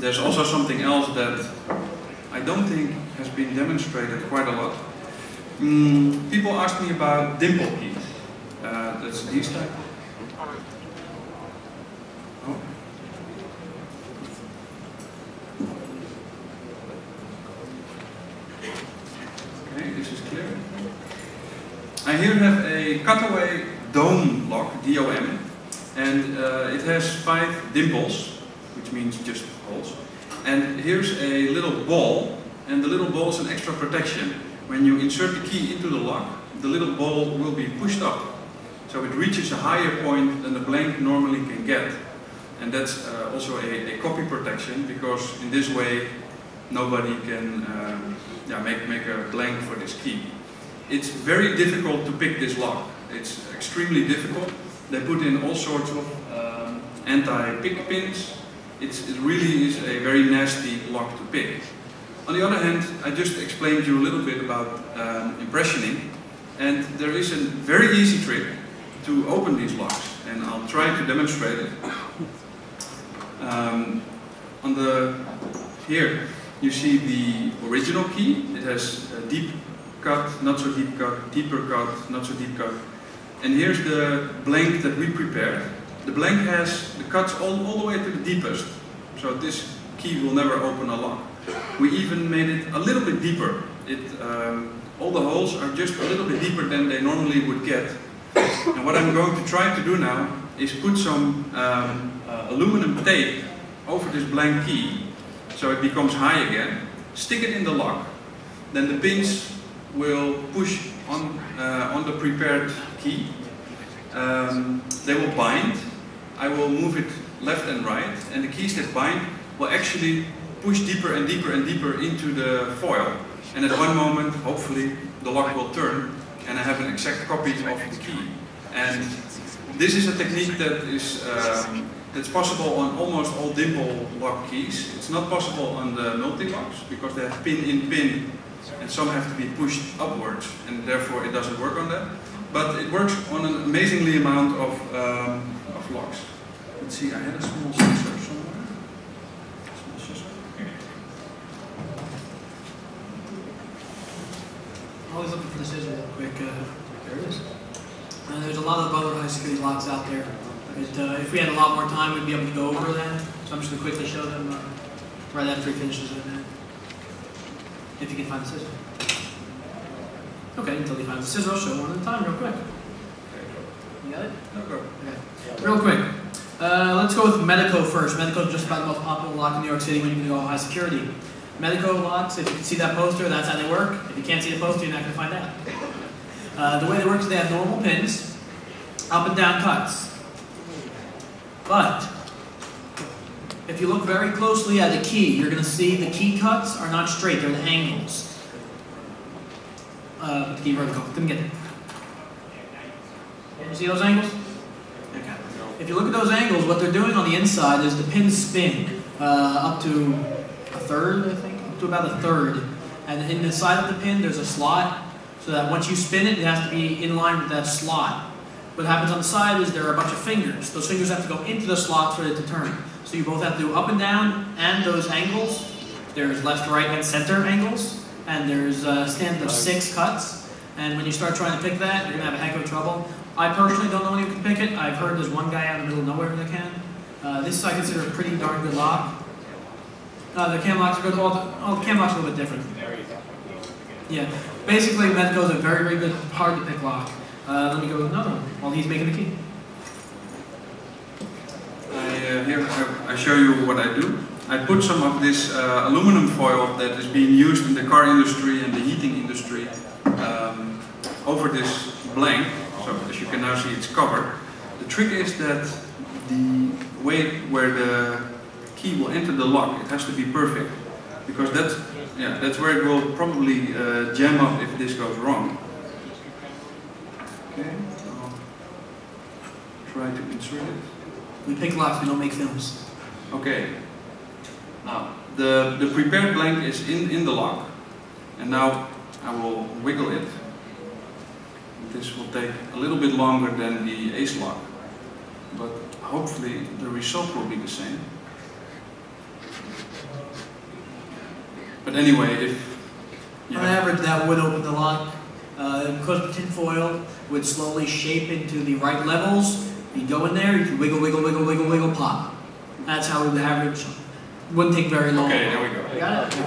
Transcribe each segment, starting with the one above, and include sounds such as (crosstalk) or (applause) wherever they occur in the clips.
there's also something else that I don't think has been demonstrated quite a lot. Mm, people ask me about dimple keys. Uh, that's these type. Oh. Okay, this is clear. I here have a cutaway dome lock, DOM, and uh, it has five dimples, which means just And here's a little ball, and the little ball is an extra protection. When you insert the key into the lock, the little ball will be pushed up. So it reaches a higher point than the blank normally can get. And that's uh, also a, a, copy protection, because in this way nobody can um, yeah, make, make a blank for this key. It's very difficult to pick this lock. It's extremely difficult. They put in all sorts of um, anti-pick pins. It's, it really is a very nasty lock to pick. On the other hand, I just explained you a little bit about um, impressioning. And there is a very easy trick to open these locks. And I'll try to demonstrate it. Um, on the here, you see the original key. It has a deep cut, not so deep cut, deeper cut, not so deep cut. And here's the blank that we prepared. The blank has the cuts all, all the way to the deepest. So this key will never open a lock. We even made it a little bit deeper. It, um, all the holes are just a little bit deeper than they normally would get. And what I'm going to try to do now is put some um, uh, aluminum tape over this blank key so it becomes high again. Stick it in the lock. Then the pins will push on, uh, on the prepared key. Um, they will bind. I will move it left and right and the keys that bind will actually push deeper and deeper and deeper into the foil. And at one moment, hopefully, the lock will turn and I have an exact copy of the key. And this is a technique that is um, that's possible on almost all dimple lock keys. It's not possible on the Mul-T-Locks because they have pin in pin and some have to be pushed upwards and therefore it doesn't work on that. But it works on an amazingly amount of, um, of locks. Let's see, I had a small scissor somewhere. Small scissor. Always looking for the scissor real quick. Uh, there it is. Uh, there's a lot of other high security locks out there. But, uh, if we had a lot more time, we'd be able to go over them. So I'm just going to quickly show them uh, right after he finishes it. If you can find the scissor. Okay, until he finds the scissor, I'll show one at a time real quick. You got it? Okay. Real quick. Uh, let's go with Medeco first. Medeco is just about the most popular lock in New York City when you go high security. Medeco locks, if you can see that poster, that's how they work. If you can't see the poster, you're not going to find out. Uh, the way they work is they have normal pins, up and down cuts. But, if you look very closely at the key, you're going to see the key cuts are not straight, they're the angles. Uh, the key vertical, didn't get it. You see those angles? Okay. If you look at those angles, what they're doing on the inside is the pins spin uh, up to a third, I think, up to about a third. And in the side of the pin, there's a slot, so that once you spin it, it has to be in line with that slot. What happens on the side is there are a bunch of fingers. Those fingers have to go into the slot for it to turn. So you both have to do up and down and those angles. There's left, right, and center angles. And there's a standard of six cuts. And when you start trying to pick that, you're going to have a heck of trouble. I personally don't know anyone who can pick it. I've heard there's one guy out in the middle of nowhere that can. Uh, this I consider a pretty darn good lock. Uh, the cam locks are good. All the, the cam locks are a little bit different. Yeah. Basically, Medeco is a very, very good, hard to pick lock. Uh, let me go with another one while he's making the key. I, uh, here I show you what I do. I put some of this uh, aluminum foil that is being used in the car industry and the heating industry um, over this blank. So as you can now see, it's covered. The trick is that the way where the key will enter the lock, it has to be perfect because that's yeah that's where it will probably uh, jam up if this goes wrong. Okay, I'll try to insert it. We pick locks, we don't make films. Okay. Now, the, the prepared blank is in, in the lock. And now I will wiggle it. This will take a little bit longer than the ace lock. But hopefully the result will be the same. But anyway, if On average, that would open the lock. Uh, because the tinfoil would slowly shape into the right levels, you go in there, you can wiggle, wiggle, wiggle, wiggle, wiggle, pop. That's how the average, wouldn't take very long. okay, there we go. You got it?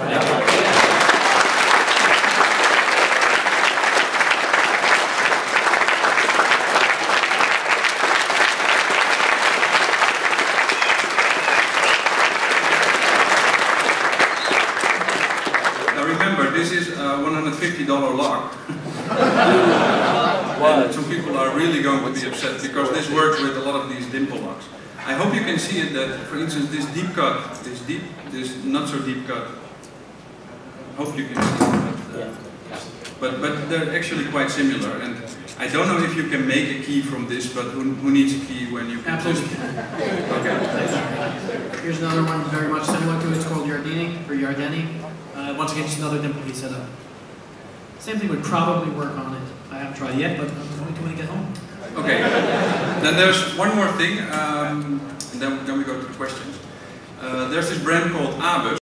Now remember, this is a $150 lock. What? (laughs) And some people are really going to be upset because this works with a lot of these dimple locks. I hope you can see it that, for instance, this deep cut, this deep, this not so deep cut. Hope you can see it. But, uh, but, but they're actually quite similar. And I don't know if you can make a key from this, but who, who needs a key when you can Absolutely. just... Okay. Here's another one very much similar to it. It's called Yardini or Yardeni. Uh, once again, just another dimple piece setup. Same thing would probably work on it. I haven't tried yet, but I'm going to when I get home. Okay. Then there's one more thing, um, and then, then we go to the questions. Uh, there's this brand called Abus.